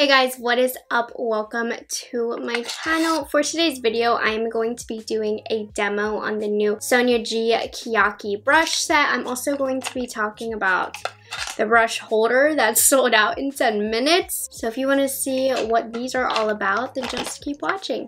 Hey guys, what is up? Welcome to my channel. For today's video, I'm going to be doing a demo on the new Sonia G Keyaki brush set. I'm also going to be talking about the brush holder that's sold out in 10 minutes. So if you want to see what these are all about, then just keep watching.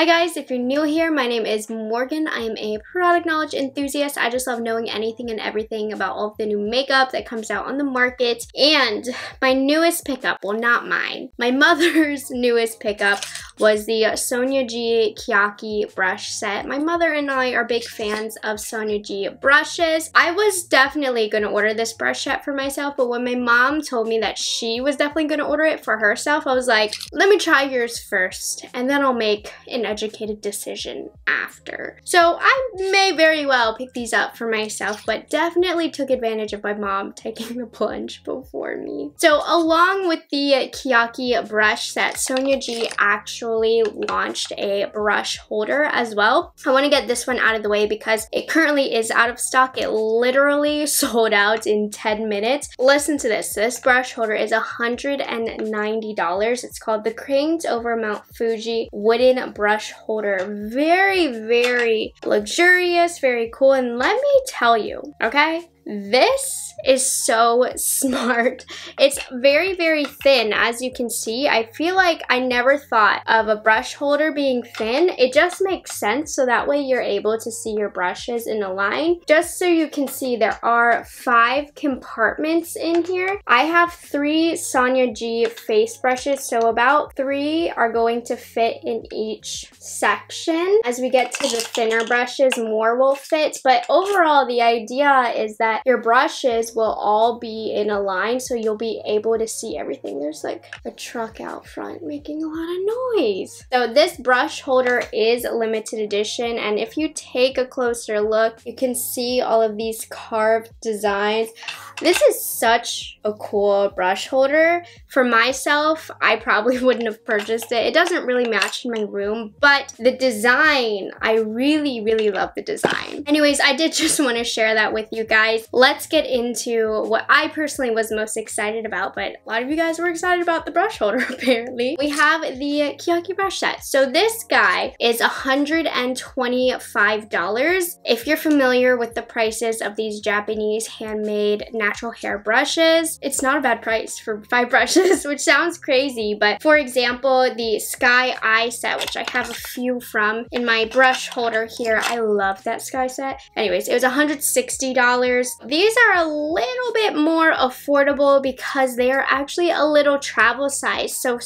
Hi guys, if you're new here, my name is Morgan. I am a product knowledge enthusiast. I just love knowing anything and everything about all of the new makeup that comes out on the market. And my newest pickup, well not mine, my mother's newest pickup was the Sonia G Keyaki brush set. My mother and I are big fans of Sonia G brushes. I was definitely going to order this brush set for myself, but when my mom told me that she was definitely going to order it for herself, I was like, let me try yours first, and then I'll make an educated decision after. So I may very well pick these up for myself, but definitely took advantage of my mom taking the plunge before me. So along with the Keyaki brush set, Sonia G actually actually launched a brush holder as well. I want to get this one out of the way because it currently is out of stock. It literally sold out in 10 minutes. Listen to this. This brush holder is $190. It's called the Cranes over Mount Fuji wooden brush holder. Very, very luxurious, very cool. And let me tell you, okay? This is so smart. It's very, very thin, as you can see. I feel like I never thought of a brush holder being thin. It just makes sense, so that way you're able to see your brushes in a line. Just so you can see, there are five compartments in here. I have three Sonia G face brushes, so about three are going to fit in each section. As we get to the thinner brushes, more will fit, but overall, the idea is that your brushes will all be in a line so you'll be able to see everything. There's like a truck out front making a lot of noise. So this brush holder is a limited edition and if you take a closer look, you can see all of these carved designs. This is such a cool brush holder. For myself, I probably wouldn't have purchased it. It doesn't really match in my room, but the design, I really, really love the design. Anyways, I did just want to share that with you guys. Let's get into what I personally was most excited about, but a lot of you guys were excited about the brush holder apparently. We have the Keyaki brush set. So this guy is $125. If you're familiar with the prices of these Japanese handmade natural hair brushes. It's not a bad price for five brushes, which sounds crazy, but for example, the Sky Eye set, which I have a few from in my brush holder here. I love that Sky set. Anyways, it was $160. These are a little bit more affordable because they are actually a little travel size. So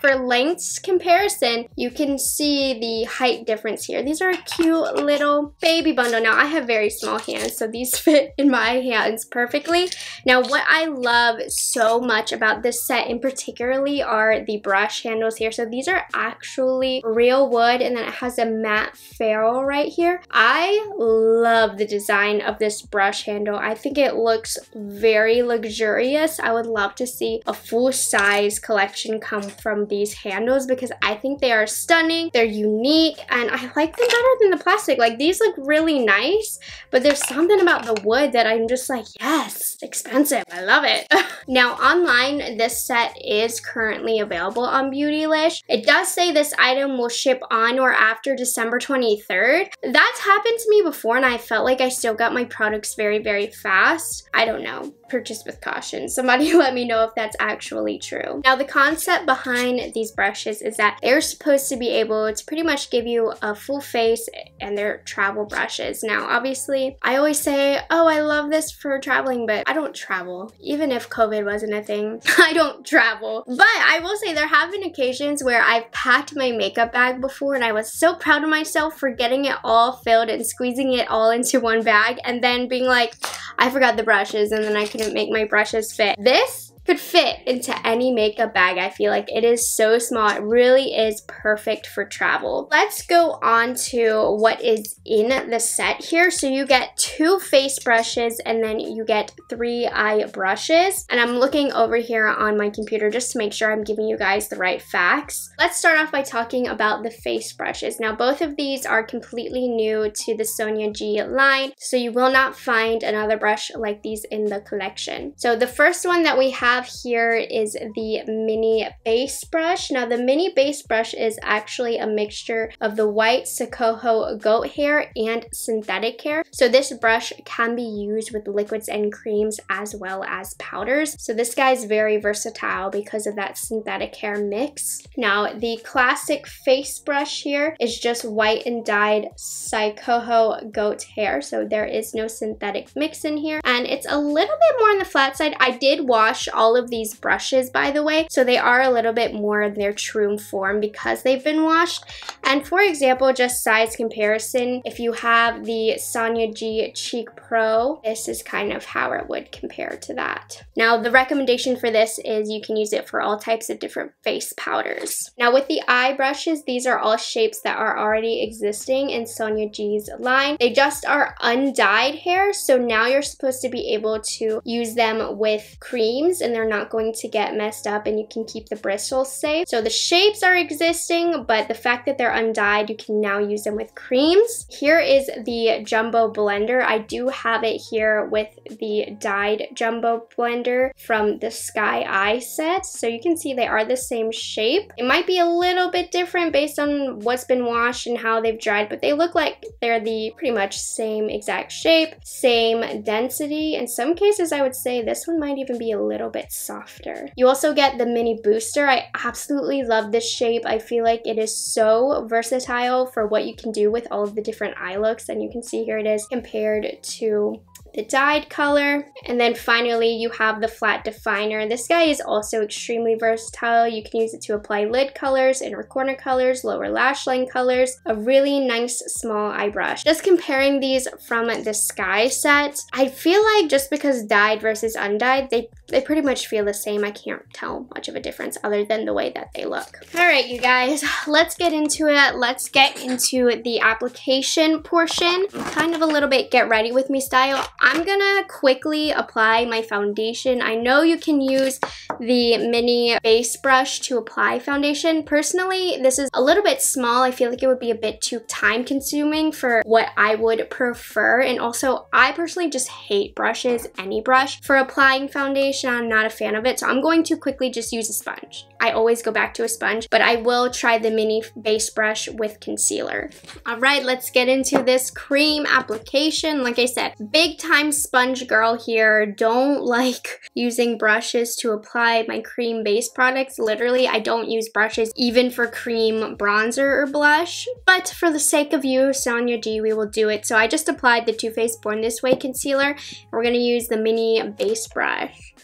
for lengths comparison, you can see the height difference here. These are a cute little baby bundle. Now, I have very small hands, so these fit in my hands perfectly. Now, what I love so much about this set in particularly are the brush handles here. So these are actually real wood, and then it has a matte ferrule right here. I love the design of this brush handle. I think it looks very luxurious. I would love to see a full-size collection come from these handles because I think they are stunning, they're unique, and I like them better than the plastic. Like these look really nice, but there's something about the wood that I'm just like, yes, expensive, I love it. now online, this set is currently available on Beautylish. It does say this item will ship on or after December 23rd. That's happened to me before and I felt like I still got my products very, very fast. I don't know purchase with caution. Somebody let me know if that's actually true. Now the concept behind these brushes is that they're supposed to be able to pretty much give you a full face and they're travel brushes. Now obviously I always say, oh I love this for traveling but I don't travel. Even if COVID wasn't a thing, I don't travel. But I will say there have been occasions where I've packed my makeup bag before and I was so proud of myself for getting it all filled and squeezing it all into one bag and then being like, I forgot the brushes and then I couldn't make my brushes fit. This could fit into any makeup bag. I feel like it is so small. It really is perfect for travel. Let's go on to what is in the set here. So you get two face brushes and then you get three eye brushes. And I'm looking over here on my computer just to make sure I'm giving you guys the right facts. Let's start off by talking about the face brushes. Now both of these are completely new to the Sonia G line, so you will not find another brush like these in the collection. So the first one that we have here is the mini base brush. Now the mini base brush is actually a mixture of the white Saikoho goat hair and synthetic hair. So this brush can be used with liquids and creams as well as powders. So this guy is very versatile because of that synthetic hair mix. Now the classic face brush here is just white and dyed Saikoho goat hair. So there is no synthetic mix in here. And it's a little bit more on the flat side. I did wash all of these brushes by the way. So they are a little bit more in their true form because they've been washed. And for example, just size comparison, if you have the Sonia G Cheek Pro, this is kind of how it would compare to that. Now the recommendation for this is you can use it for all types of different face powders. Now with the eye brushes, these are all shapes that are already existing in Sonia G's line. They just are undyed hair, so now you're supposed to be able to use them with creams and they're not going to get messed up and you can keep the bristles safe. So the shapes are existing, but the fact that they're undyed, you can now use them with creams. Here is the Jumbo Blender. I do have it here with the dyed Jumbo Blender from the Sky Eye set. So you can see they are the same shape. It might be a little bit different based on what's been washed and how they've dried, but they look like they're the pretty much same exact shape, same density. In some cases, I would say this one might even be a little bit softer. You also get the mini booster. I absolutely love this shape. I feel like it is so versatile for what you can do with all of the different eye looks. And you can see here it is compared to the dyed color. And then finally, you have the flat definer. This guy is also extremely versatile. You can use it to apply lid colors, inner corner colors, lower lash line colors, a really nice small eye brush. Just comparing these from the Sky set, I feel like just because dyed versus undyed, they, they pretty much feel the same. I can't tell much of a difference other than the way that they look. All right, you guys, let's get into it. Let's get into the application portion. Kind of a little bit get ready with me style. I'm gonna quickly apply my foundation. I know you can use the mini base brush to apply foundation. Personally, this is a little bit small. I feel like it would be a bit too time consuming for what I would prefer. And also, I personally just hate brushes, any brush. For applying foundation, I'm not a fan of it. So I'm going to quickly just use a sponge. I always go back to a sponge, but I will try the mini base brush with concealer. All right, let's get into this cream application. Like I said, big time time sponge girl here. Don't like using brushes to apply my cream base products. Literally, I don't use brushes even for cream bronzer or blush. But for the sake of you, Sonia G, we will do it. So I just applied the Too Faced Born This Way concealer. We're going to use the mini base brush.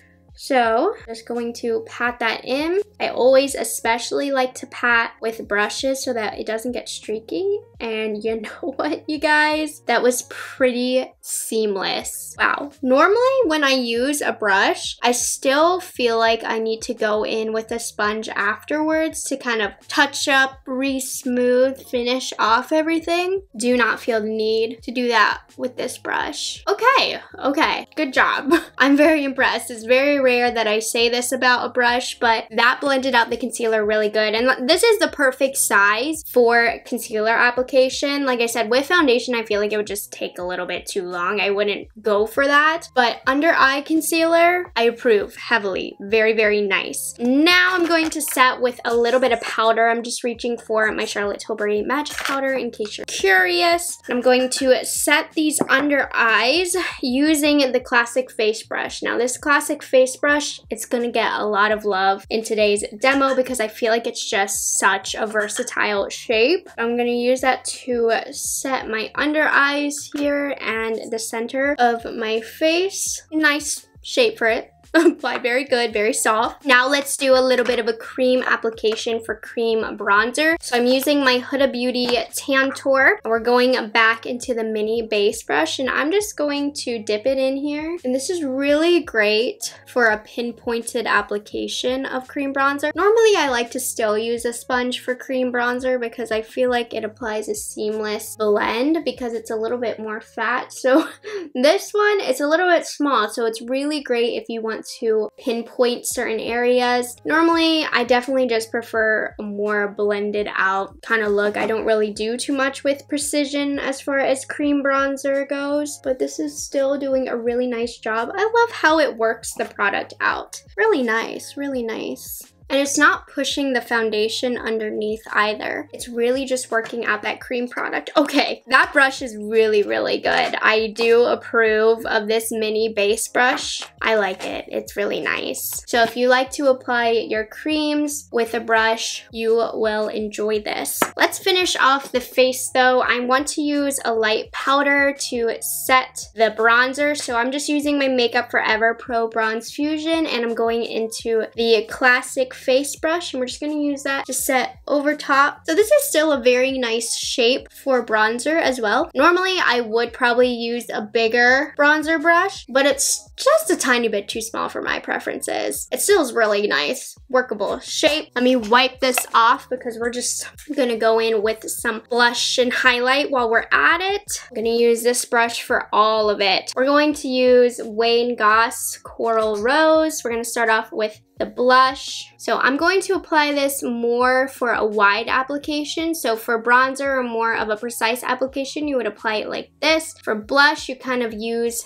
So just going to pat that in. I always especially like to pat with brushes so that it doesn't get streaky. And you know what, you guys? That was pretty seamless. Wow. Normally when I use a brush, I still feel like I need to go in with a sponge afterwards to kind of touch up, re-smooth, finish off everything. Do not feel the need to do that with this brush. Okay, okay, good job. I'm very impressed. It's very rare that I say this about a brush, but that blended out the concealer really good. And this is the perfect size for concealer application. Like I said, with foundation, I feel like it would just take a little bit too long. I wouldn't go for that. But under eye concealer, I approve heavily. Very, very nice. Now I'm going to set with a little bit of powder. I'm just reaching for my Charlotte Tilbury Magic Powder in case you're curious. I'm going to set these under eyes using the classic face brush. Now this classic face brush, it's gonna get a lot of love in today's demo because I feel like it's just such a versatile shape. I'm gonna use that to set my under eyes here and the center of my face. Nice shape for it applied very good, very soft. Now let's do a little bit of a cream application for cream bronzer. So I'm using my Huda Beauty Tantour. We're going back into the mini base brush and I'm just going to dip it in here. And this is really great for a pinpointed application of cream bronzer. Normally I like to still use a sponge for cream bronzer because I feel like it applies a seamless blend because it's a little bit more fat. So this one, it's a little bit small, so it's really great if you want to pinpoint certain areas. Normally, I definitely just prefer a more blended out kind of look. I don't really do too much with precision as far as cream bronzer goes, but this is still doing a really nice job. I love how it works the product out. Really nice, really nice. And it's not pushing the foundation underneath either. It's really just working out that cream product. Okay, that brush is really, really good. I do approve of this mini base brush. I like it. It's really nice. So if you like to apply your creams with a brush, you will enjoy this. Let's finish off the face though. I want to use a light powder to set the bronzer. So I'm just using my Makeup Forever Pro Bronze Fusion and I'm going into the classic face brush and we're just going to use that to set over top. So this is still a very nice shape for bronzer as well. Normally I would probably use a bigger bronzer brush, but it's just a tiny bit too small for my preferences. It still is really nice, workable shape. Let me wipe this off because we're just gonna go in with some blush and highlight while we're at it. I'm gonna use this brush for all of it. We're going to use Wayne Goss Coral Rose. We're gonna start off with the blush. So I'm going to apply this more for a wide application. So for bronzer or more of a precise application, you would apply it like this. For blush, you kind of use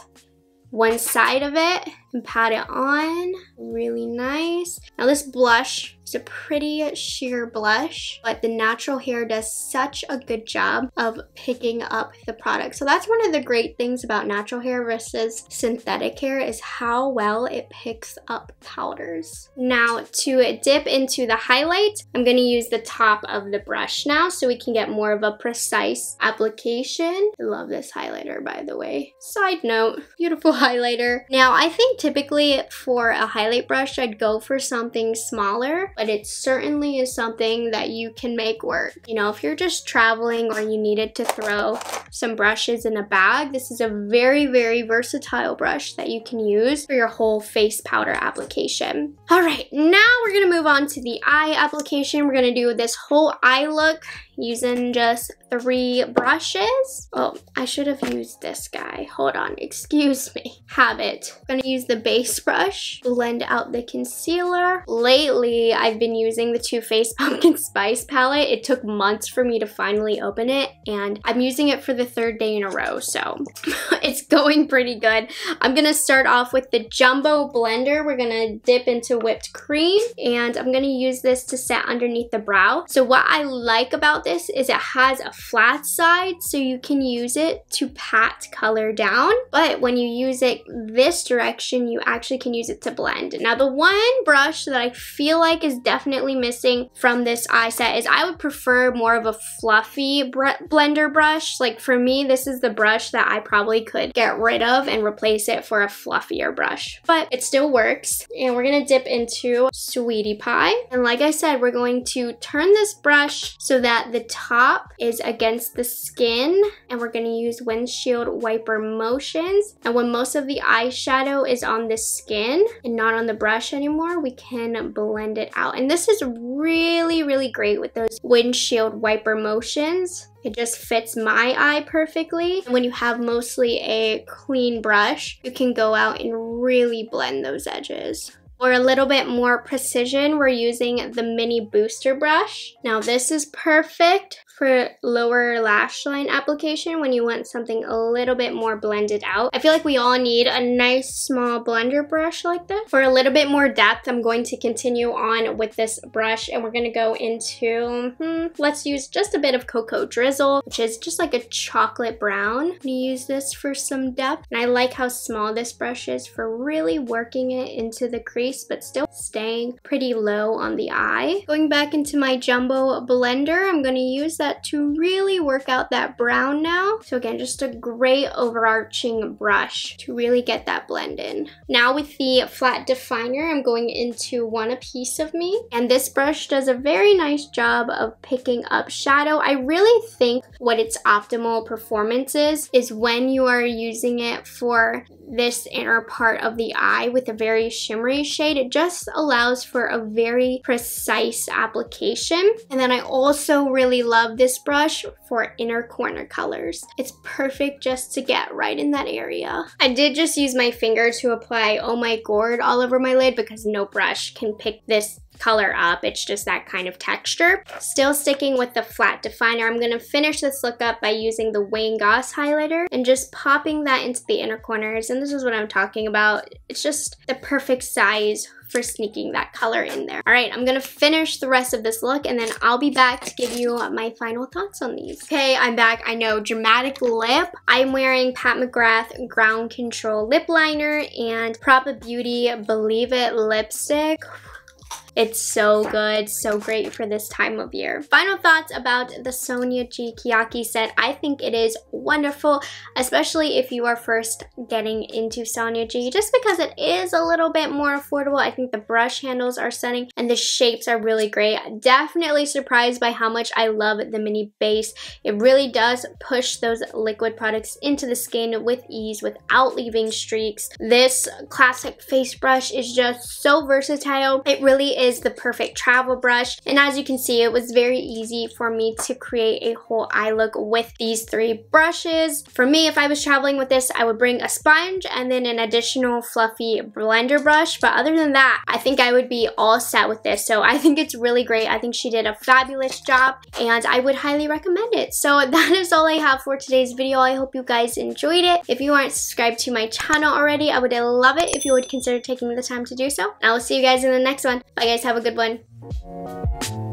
one side of it and pat it on. Really nice. Now this blush is a pretty sheer blush, but the natural hair does such a good job of picking up the product. So that's one of the great things about natural hair versus synthetic hair is how well it picks up powders. Now to dip into the highlight, I'm to use the top of the brush now so we can get more of a precise application. I love this highlighter by the way. Side note, beautiful highlighter. Now I think typically for a highlight brush, I'd go for something smaller, but it certainly is something that you can make work. You know, if you're just traveling or you needed to throw some brushes in a bag, this is a very, very versatile brush that you can use for your whole face powder application. All right, now we're gonna move on to the eye application. We're gonna do this whole eye look using just three brushes. Oh, I should have used this guy. Hold on, excuse me. Have it. I'm gonna use the base brush, blend out the concealer. Lately, I've been using the Too Faced Pumpkin Spice palette. It took months for me to finally open it, and I'm using it for the third day in a row, so it's going pretty good. I'm gonna start off with the Jumbo Blender. We're gonna dip into whipped cream, and I'm gonna use this to set underneath the brow. So what I like about this is it has a flat side so you can use it to pat color down. But when you use it this direction, you actually can use it to blend. Now the one brush that I feel like is definitely missing from this eye set is I would prefer more of a fluffy blender brush. Like for me, this is the brush that I probably could get rid of and replace it for a fluffier brush. But it still works. And we're gonna dip into Sweetie Pie. And like I said, we're going to turn this brush so that the top is against the skin and we're going to use windshield wiper motions. And when most of the eyeshadow is on the skin and not on the brush anymore, we can blend it out. And this is really, really great with those windshield wiper motions. It just fits my eye perfectly. When you have mostly a clean brush, you can go out and really blend those edges. For a little bit more precision, we're using the mini booster brush. Now this is perfect for lower lash line application when you want something a little bit more blended out. I feel like we all need a nice small blender brush like this. For a little bit more depth, I'm going to continue on with this brush and we're to go into, hmm, let's use just a bit of Cocoa Drizzle, which is just like a chocolate brown. I'm to use this for some depth. And I like how small this brush is for really working it into the crease, but still staying pretty low on the eye. Going back into my Jumbo blender, I'm to use that that to really work out that brown now. So again, just a great overarching brush to really get that blend in. Now with the flat definer, I'm going into one a piece of me. And this brush does a very nice job of picking up shadow. I really think what its optimal performance is, is when you are using it for this inner part of the eye with a very shimmery shade. It just allows for a very precise application. And then I also really love this brush for inner corner colors. It's perfect just to get right in that area. I did just use my finger to apply Oh My Gourd all over my lid because no brush can pick this color up. It's just that kind of texture. Still sticking with the flat definer, I'm gonna finish this look up by using the Wayne Goss highlighter and just popping that into the inner corners. And this is what I'm talking about. It's just the perfect size for sneaking that color in there. All right, I'm gonna finish the rest of this look and then I'll be back to give you my final thoughts on these. Okay, I'm back. I know, dramatic lip. I'm wearing Pat McGrath Ground Control Lip Liner and Propa Beauty Believe It Lipstick. It's so good, so great for this time of year. Final thoughts about the Sonia G Keyaki set. I think it is wonderful, especially if you are first getting into Sonia G, just because it is a little bit more affordable. I think the brush handles are stunning and the shapes are really great. Definitely surprised by how much I love the mini base. It really does push those liquid products into the skin with ease without leaving streaks. This classic face brush is just so versatile. It really is is the perfect travel brush. And as you can see, it was very easy for me to create a whole eye look with these three brushes. For me, if I was traveling with this, I would bring a sponge and then an additional fluffy blender brush. But other than that, I think I would be all set with this. So I think it's really great. I think she did a fabulous job and I would highly recommend it. So that is all I have for today's video. I hope you guys enjoyed it. If you aren't subscribed to my channel already, I would love it if you would consider taking the time to do so. I will see you guys in the next one. Bye guys guys have a good one.